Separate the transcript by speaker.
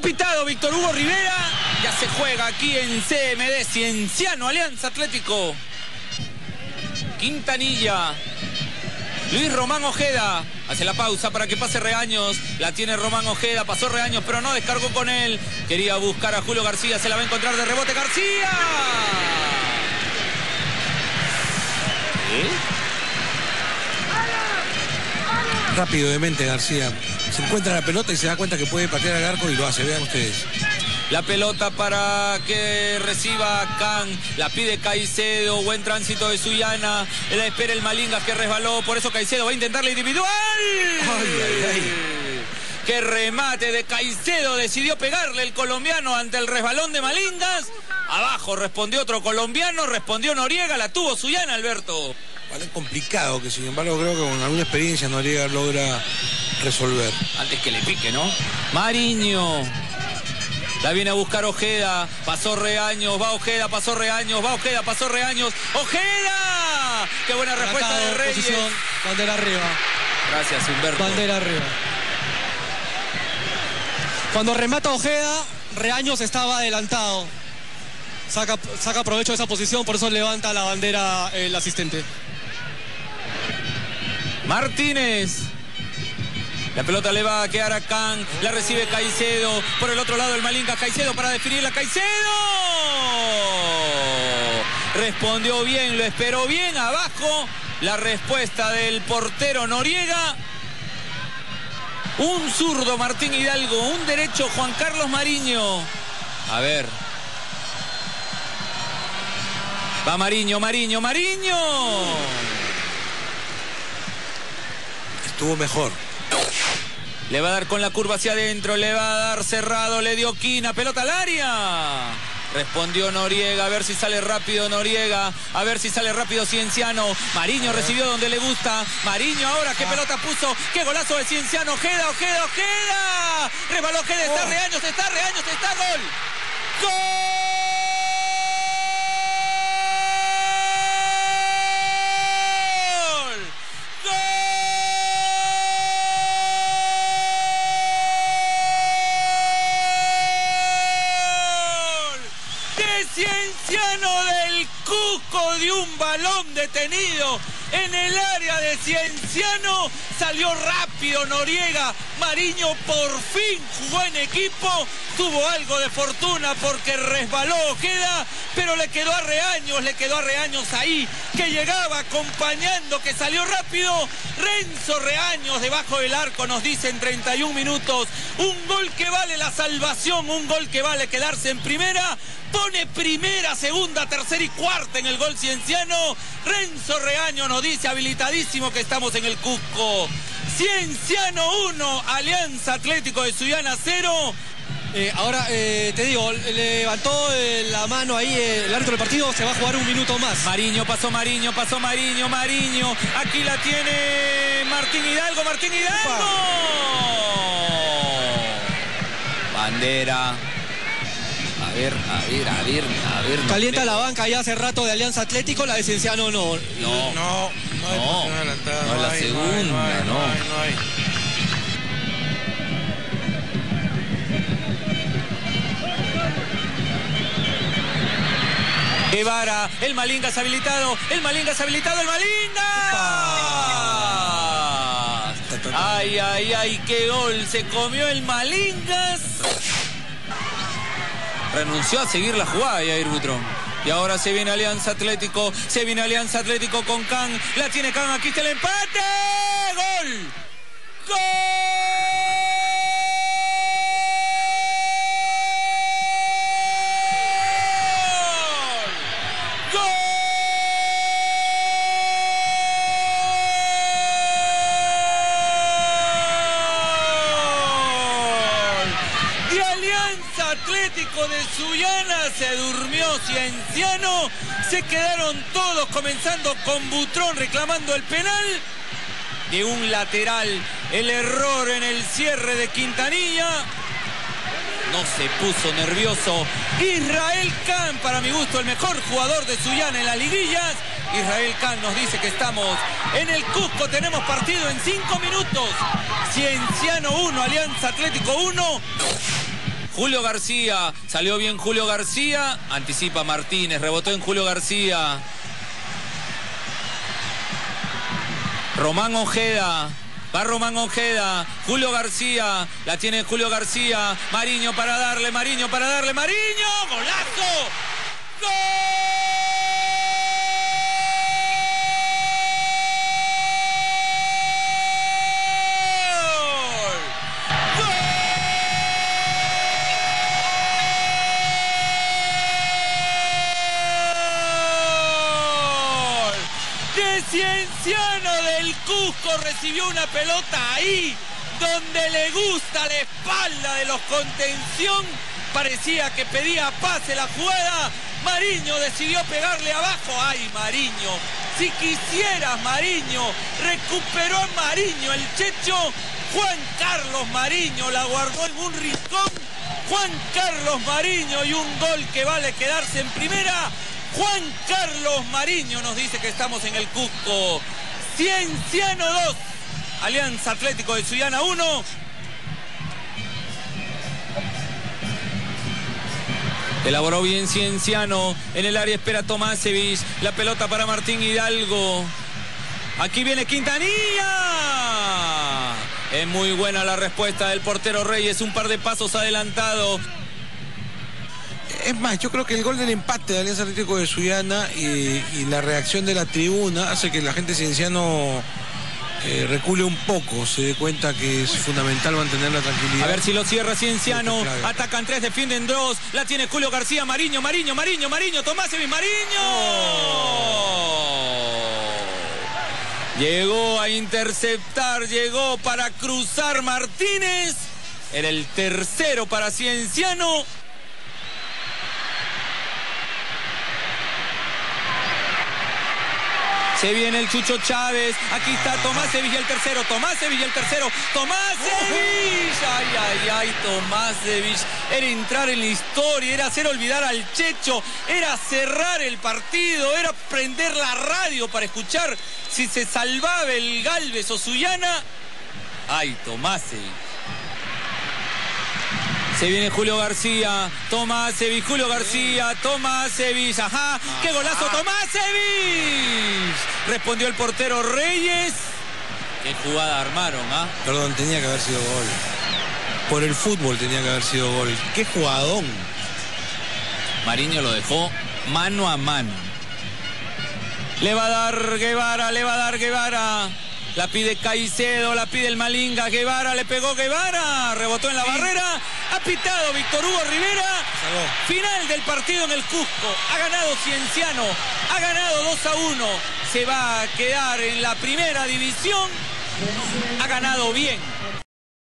Speaker 1: Pitado Víctor Hugo Rivera. Ya se juega aquí en CMD Cienciano Alianza Atlético. Quintanilla. Luis Román Ojeda hace la pausa para que pase Reaños. La tiene Román Ojeda, pasó Reaños, pero no descargó con él. Quería buscar a Julio García, se la va a encontrar de rebote García.
Speaker 2: Rápido de mente García. Se encuentra la pelota y se da cuenta que puede patear al arco y lo hace. Vean ustedes.
Speaker 1: La pelota para que reciba Can. La pide Caicedo. Buen tránsito de Suyana. La espera el Malingas que resbaló. Por eso Caicedo va a intentar la individual. Qué remate de Caicedo. Decidió pegarle el colombiano ante el resbalón de Malingas. Abajo respondió otro colombiano. Respondió Noriega. La tuvo Suyana, Alberto.
Speaker 2: Vale, complicado que sin embargo creo que con alguna experiencia Noriega logra resolver.
Speaker 1: Antes que le pique, ¿no? Mariño. La viene a buscar Ojeda. Pasó Reaños. Va Ojeda. Pasó Reaños. Va Ojeda. Pasó Reaños. ¡Ojeda! ¡Qué buena respuesta de Reyes!
Speaker 3: Posición, bandera arriba.
Speaker 1: Gracias, Humberto.
Speaker 3: Bandera arriba. Cuando remata Ojeda, Reaños estaba adelantado. Saca, saca provecho de esa posición, por eso levanta la bandera el asistente.
Speaker 1: Martínez. La pelota le va a quedar a Can. La recibe Caicedo. Por el otro lado el Malinga. Caicedo para definirla. Caicedo. Respondió bien, lo esperó bien. Abajo la respuesta del portero Noriega. Un zurdo Martín Hidalgo. Un derecho Juan Carlos Mariño. A ver. Va Mariño, Mariño, Mariño.
Speaker 2: Estuvo mejor.
Speaker 1: Le va a dar con la curva hacia adentro, le va a dar cerrado, le dio quina, pelota al área. Respondió Noriega, a ver si sale rápido Noriega, a ver si sale rápido Cienciano. Mariño recibió donde le gusta. Mariño ahora, qué pelota puso, qué golazo de Cienciano. Ojeda, Ojeda, Ojeda. Rebaló Ojeda, está Reaños, está Reaños, está gol. ¡Gol! Cienciano del Cusco de un balón detenido en el área de Cienciano. Salió rápido Noriega. Mariño por fin jugó en equipo. Tuvo algo de fortuna porque resbaló Ojeda, pero le quedó a Reaños, le quedó a Reaños ahí, que llegaba acompañando, que salió rápido. Renzo Reaños debajo del arco nos dice en 31 minutos. Un gol que vale la salvación, un gol que vale quedarse en primera. Pone primera, segunda, tercera y cuarta en el gol cienciano. Renzo Reaño nos dice habilitadísimo que estamos en el Cusco. Cienciano 1, Alianza Atlético de Suyana 0.
Speaker 3: Eh, ahora eh, te digo, levantó eh, la mano ahí eh, el árbitro del partido, se va a jugar un minuto más.
Speaker 1: Mariño, pasó Mariño, pasó Mariño, Mariño. Aquí la tiene Martín Hidalgo, Martín Hidalgo. Bandera. A ver, a ver, a ver, a ver.
Speaker 3: Calienta la banca ya hace rato de Alianza Atlético, la de Cienciano no.
Speaker 1: No,
Speaker 2: No, no hay
Speaker 1: No, no es la segunda, no.
Speaker 2: hay, no hay, no hay.
Speaker 1: Guevara, el Malingas habilitado, el Malingas habilitado, el Malingas. Ay, ay, ay, qué gol se comió el Malingas. Renunció a seguir la jugada Jair Butrón. Y ahora se viene Alianza Atlético, se viene Alianza Atlético con Can, la tiene Can, aquí está el empate. ¡Gol! ¡Gol! Se durmió Cienciano. Se quedaron todos comenzando con Butrón reclamando el penal de un lateral. El error en el cierre de Quintanilla. No se puso nervioso. Israel Can, para mi gusto, el mejor jugador de Suyana en las liguillas. Israel Can nos dice que estamos en el Cusco. Tenemos partido en cinco minutos. Cienciano 1, Alianza Atlético 1. Julio García. Salió bien Julio García. Anticipa Martínez. Rebotó en Julio García. Román Ojeda. Va Román Ojeda, Julio García, la tiene Julio García, Mariño para darle, Mariño para darle, Mariño, golazo, gol. De Cienciano del Cusco recibió una pelota ahí donde le gusta la espalda de los contención. Parecía que pedía pase la jugada. Mariño decidió pegarle abajo. ¡Ay, Mariño! Si quisieras, Mariño. Recuperó a Mariño el Checho. Juan Carlos Mariño la guardó en un rincón. Juan Carlos Mariño y un gol que vale quedarse en primera. Juan Carlos Mariño nos dice que estamos en el Cusco. Cienciano 2, Alianza Atlético de Suyana 1. Elaboró bien Cienciano. En el área espera Tomásevich. La pelota para Martín Hidalgo. Aquí viene Quintanilla. Es muy buena la respuesta del portero Reyes. Un par de pasos adelantado.
Speaker 2: Es más, yo creo que el gol del empate de Alianza Atlético de Suyana y, y la reacción de la tribuna hace que la gente cienciano eh, recule un poco, se dé cuenta que es fundamental mantener la tranquilidad.
Speaker 1: A ver si lo cierra Cienciano. Atacan tres, defienden dos. La tiene Julio García, Mariño, Mariño, Mariño, Mariño, Tomás Evis, Mariño. Llegó a interceptar, llegó para cruzar Martínez. Era el tercero para Cienciano. Se viene el Chucho Chávez. Aquí está Tomás Sevilla el tercero. Tomás Sevilla el tercero. Tomás Sevilla. Ay, ay, ay, Tomás Sevilla. Era entrar en la historia, era hacer olvidar al Checho, era cerrar el partido, era prender la radio para escuchar si se salvaba el Galvez o Suyana. Ay, Tomás Sevilla. Se viene Julio García, Tomásevich, Julio García, Tomásevich, ajá, qué golazo Tomásevich. Respondió el portero Reyes. Qué jugada armaron, ¿ah?
Speaker 2: Perdón, tenía que haber sido gol. Por el fútbol tenía que haber sido gol. ¡Qué jugadón!
Speaker 1: Mariño lo dejó mano a mano. Le va a dar Guevara, le va a dar Guevara. La pide Caicedo, la pide el Malinga, Guevara, le pegó Guevara, rebotó en la barrera, ha pitado Víctor Hugo Rivera. Final del partido en el Cusco. Ha ganado Cienciano, ha ganado 2 a 1. Se va a quedar en la primera división. Ha ganado bien.